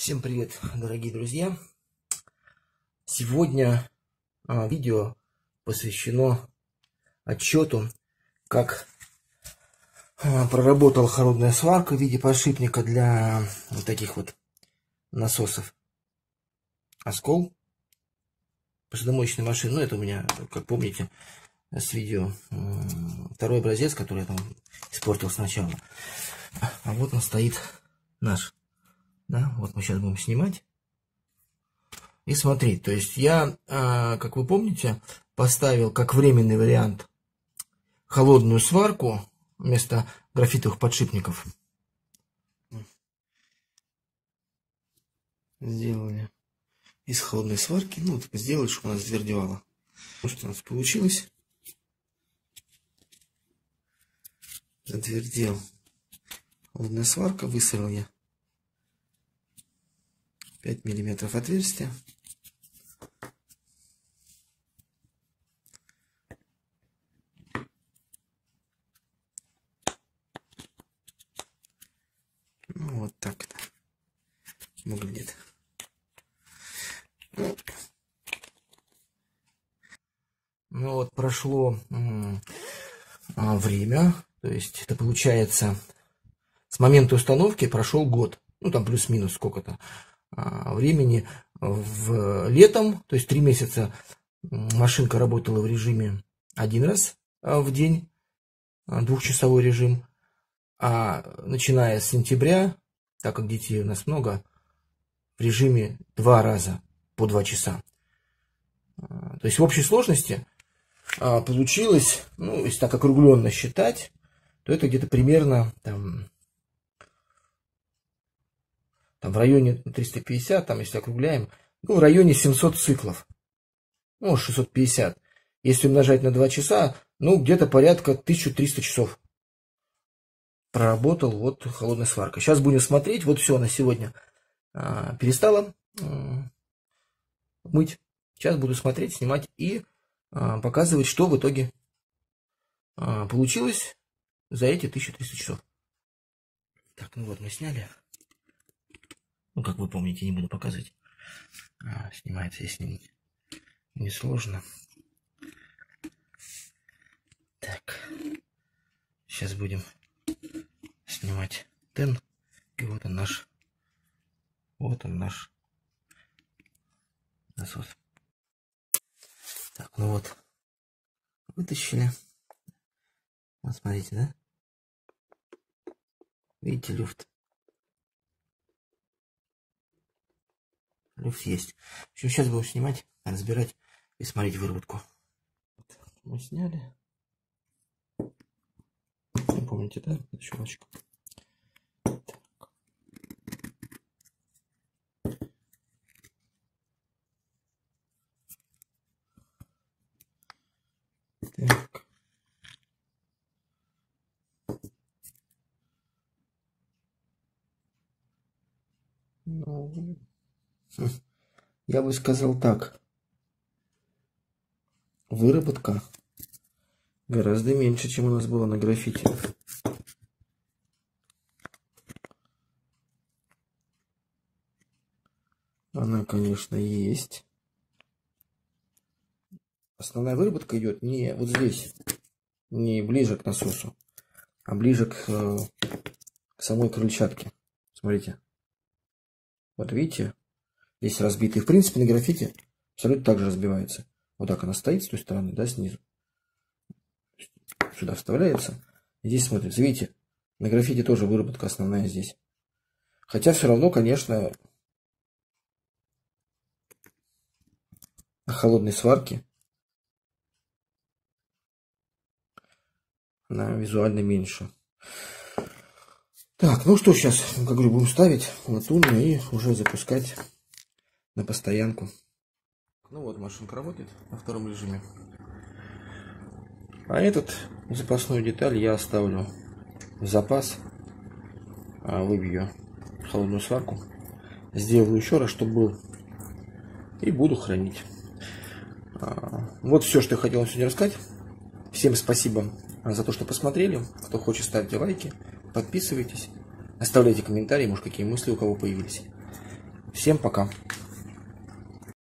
Всем привет, дорогие друзья! Сегодня а, видео посвящено отчету, как а, проработала холодная сварка в виде подшипника для вот таких вот насосов. Оскол посудомоечной машины. Ну, это у меня, как помните, с видео второй образец, который я там испортил сначала. А вот он стоит наш. Да, вот мы сейчас будем снимать и смотреть. То есть я, а, как вы помните, поставил как временный вариант холодную сварку вместо графитовых подшипников. Сделали из холодной сварки. Ну, так сделали, чтобы она затвердевала. Вот что у нас получилось. Затвердел. Холодная сварка. Высрал я 5 миллиметров отверстия. Ну, вот так это выглядит. Ну, вот прошло а, время, то есть это получается с момента установки прошел год, ну там плюс-минус сколько-то. А, времени в летом, то есть три месяца машинка работала в режиме один раз а, в день, а, двухчасовой режим, а начиная с сентября, так как детей у нас много, в режиме два раза по два часа. То есть в общей сложности получилось, ну, если так округленно считать, то это где-то примерно там, там в районе 350, там если округляем, ну, в районе 700 циклов. Ну, 650. Если умножать на 2 часа, ну, где-то порядка 1300 часов. Проработал вот холодная сварка. Сейчас будем смотреть. Вот все на сегодня а, перестала а, мыть. Сейчас буду смотреть, снимать и а, показывать, что в итоге а, получилось за эти 1300 часов. Так, ну вот мы сняли. Ну, как вы помните, не буду показывать. А, снимается, если не, несложно. Так. Сейчас будем снимать тен. И вот он наш. Вот он наш насос. Так, ну вот. Вытащили. Вот смотрите, да? Видите люфт? Люфт есть. В общем, сейчас будем снимать, разбирать и смотреть выработку. Мы сняли. Не помните, да? Щелочку. Так. Ну, я бы сказал так. Выработка гораздо меньше, чем у нас было на граффити. Она, конечно, есть. Основная выработка идет не вот здесь, не ближе к насосу, а ближе к, э, к самой крыльчатке. Смотрите. Вот видите, Здесь разбитый. В принципе, на граффите абсолютно так же разбивается. Вот так она стоит с той стороны, да, снизу. Сюда вставляется. здесь смотрите, видите, на граффите тоже выработка основная здесь. Хотя все равно, конечно, на холодной сварке она визуально меньше. Так, ну что, сейчас, как говорю, будем ставить латунную и уже запускать на постоянку. Ну вот, машинка работает на втором режиме. А этот запасную деталь я оставлю в запас. А, выбью холодную сварку. Сделаю еще раз, чтобы был. И буду хранить. А, вот все, что я хотел сегодня рассказать. Всем спасибо за то, что посмотрели. Кто хочет, ставьте лайки, подписывайтесь, оставляйте комментарии, может, какие мысли у кого появились. Всем пока.